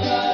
love.